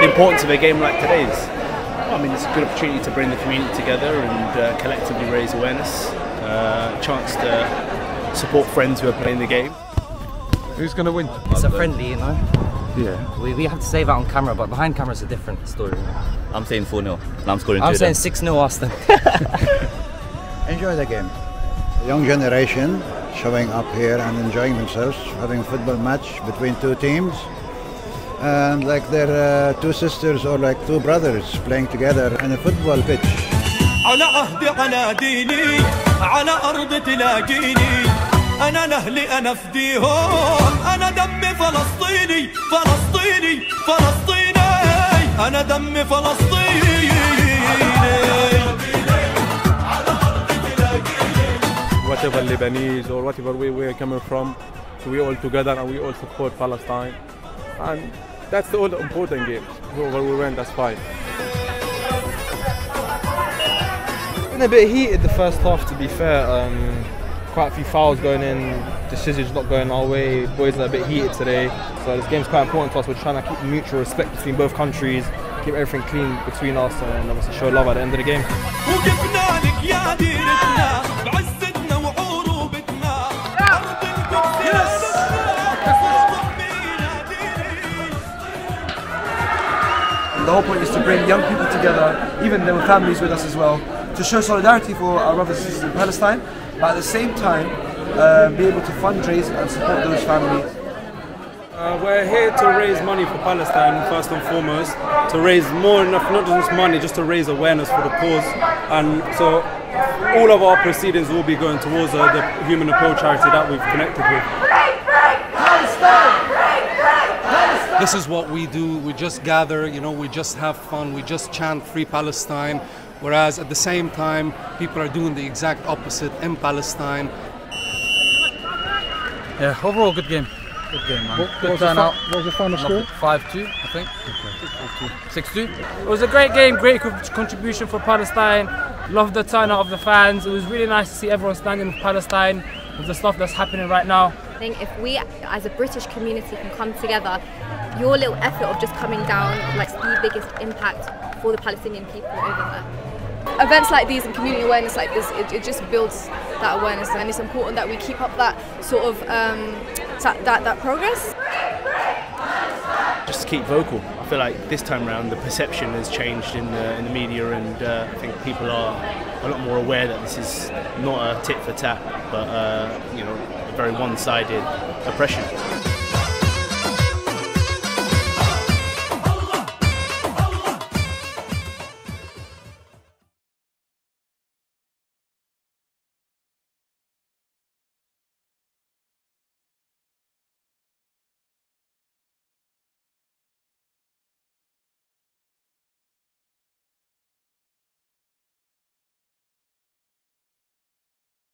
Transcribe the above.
the importance of a game like today's? I mean, it's a good opportunity to bring the community together and uh, collectively raise awareness. Uh, chance to support friends who are playing the game. Who's going to win? It's a friendly, you know. Yeah. We, we have to say that on camera, but behind camera is a different story. I'm saying 4 0. I'm scoring I'm saying 6 0 Austin. enjoy the game. Young generation showing up here and enjoying themselves, having a football match between two teams And like they're uh, two sisters or like two brothers playing together in a football pitch. على عهدي على ديني على أرض تلاقيني أنا لأهلي أنا فديهم أنا دمي فلسطيني فلسطيني فلسطيني أنا دمي فلسطيني Whatever Lebanese or whatever way we're coming from, we all together and we all support Palestine. And that's the all important game. Whoever we win, that's fine. Been a bit heated the first half, to be fair. Um, quite a few fouls going in, decisions not going our way. Boys are a bit heated today, so this game's quite important to us. We're trying to keep mutual respect between both countries, keep everything clean between us, and obviously show love at the end of the game. The whole point is to bring young people together, even their families with us as well, to show solidarity for our brothers and sisters in Palestine, but at the same time uh, be able to fundraise and support those families. Uh, we're here to raise money for Palestine first and foremost, to raise more enough, not just money, just to raise awareness for the cause. And so all of our proceedings will be going towards uh, the Human Appeal charity that we've connected with. This is what we do. We just gather, you know, we just have fun, we just chant Free Palestine. Whereas at the same time, people are doing the exact opposite in Palestine. Yeah, overall good game. Good game, man. What- good what was the turnout. fi- what was the final score? 5-2, I think. 6-2. It was a great game, great co- contribution for Palestine. Loved the turnout of the fans. It was really nice to see everyone standing with Palestine with the stuff that's happening right now. I think if we as a British community can come together, your little effort of just coming down likes the biggest impact for the Palestinian people over there. events like these and community awareness like this, it, it just builds that awareness, and it's important that we keep up that sort of um, that, that that progress. Just keep vocal. I feel like this time round the perception has changed in the, in the media, and uh, I think people are a lot more aware that this is not a tit for tat, but uh, you know, a very one-sided oppression.